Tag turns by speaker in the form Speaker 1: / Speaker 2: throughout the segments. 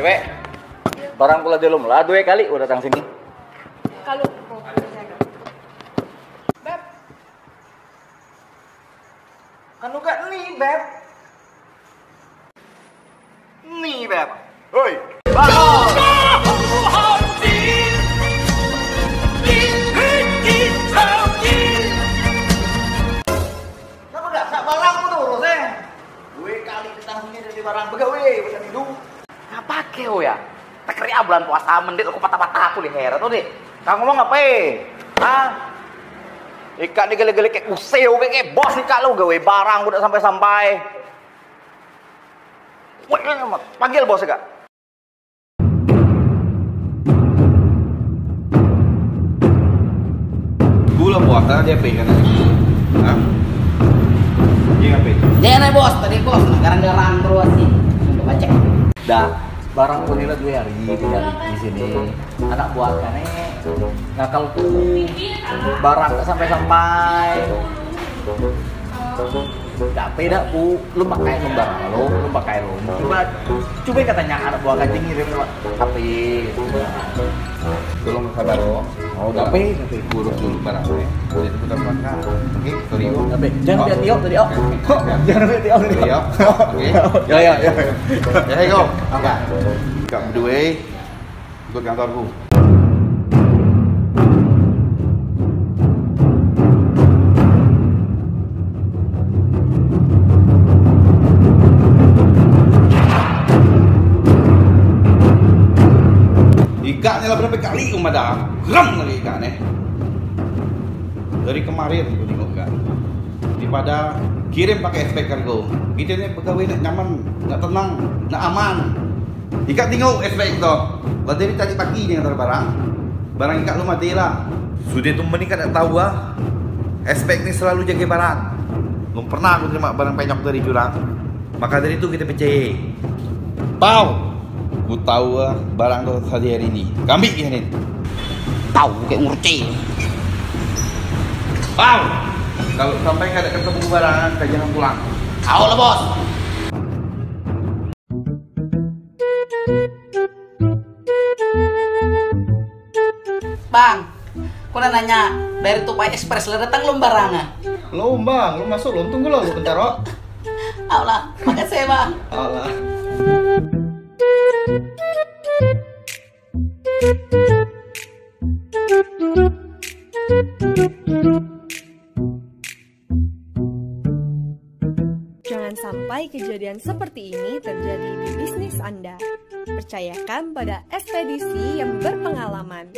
Speaker 1: Cewek, barang pula belum lah dua kali udah datang sini.
Speaker 2: Kalau Beb.
Speaker 1: Kan nih, Beb. Nih, Beb. Keo ya? Tak kira bulan puasa mendit aku patah-patah aku leher tuh deh. Kang ngomong apa eh? Hah? Ikat ni gele-gele kayak useu kayak bos ikat lu gawe barang udah sampai-sampai. Wah, panggil bos kak.
Speaker 3: Gula puasa dia pe kan. Hah? Dia ngapain?
Speaker 4: Dia naik bos, tadi bos, garang-garang terus sih. Coba cek.
Speaker 1: Dah, barang pun ini dua hari di, di sini. Anak buah kan ngakal tuh barang tak sampai-sampai. Gak beda bu, lu pakai lembar lo, lu pakai lo. Coba, coba katanya anak buah kancing ngirim HP.
Speaker 3: Tolong sabar lo.
Speaker 1: Oh, gak pe, gak pe.
Speaker 3: Urus dulu barang gue. Jadi telepon kan. Oke.
Speaker 1: Gak pe. Jangan lihat Tio tadi, oh. Jangan lihat Tio tadi.
Speaker 3: Tio. Oke.
Speaker 1: Ya, ya, ya.
Speaker 3: Ya, ayo. Apa? Kak berdua ikut kantorku. Ikatnya lah berapa kali um ada ram lagi ikatnya. Dari kemarin aku tengok kan. Daripada kirim pakai SP kargo. Kita ni pegawai nak nyaman, nak tenang, nak aman. Ikat tengok SP itu. Lepas dari tadi pagi ni antar barang. Barang ikat lu mati lah. Sudah tu menikah tak tahu ah. Aspek ni selalu jaga barang. Belum pernah aku terima barang penyok dari jurang. Maka dari itu kita percaya. Pau. Aku tahu ah barang tu tadi hari ini. Kami ini.
Speaker 4: Tahu kayak ngurci.
Speaker 3: Pau. Kalau sampai nggak ada ketemu barang, kau jangan pulang.
Speaker 4: Tahu lah bos. Bang, kau nak nanya dari Tupai Express lah datang lembarangan.
Speaker 5: Lo bang, lo masuk lo tunggu lo, lo bentar kok.
Speaker 4: Allah, makasih bang.
Speaker 5: Alah.
Speaker 2: Jangan sampai kejadian seperti ini terjadi di bisnis Anda. Percayakan pada ekspedisi yang berpengalaman.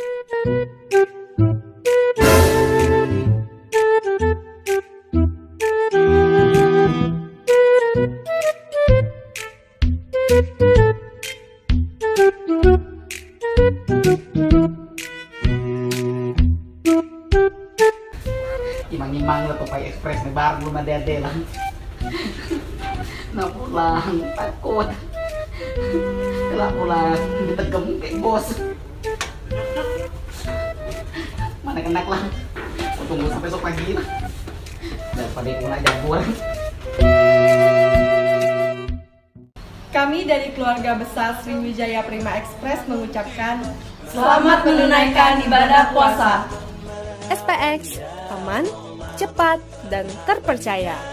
Speaker 4: Imang-imang lah Tupai Express nih baru belum ada ada lah. Nah pulang, takut. Kalau pulang, ditegem kayak bos. Mana kenak lah. Tunggu sampai besok pagi lah. Daripada pulang jagoan.
Speaker 2: Kami dari keluarga besar Sriwijaya Prima Express mengucapkan selamat menunaikan ibadah puasa. SPX, aman, cepat, dan terpercaya.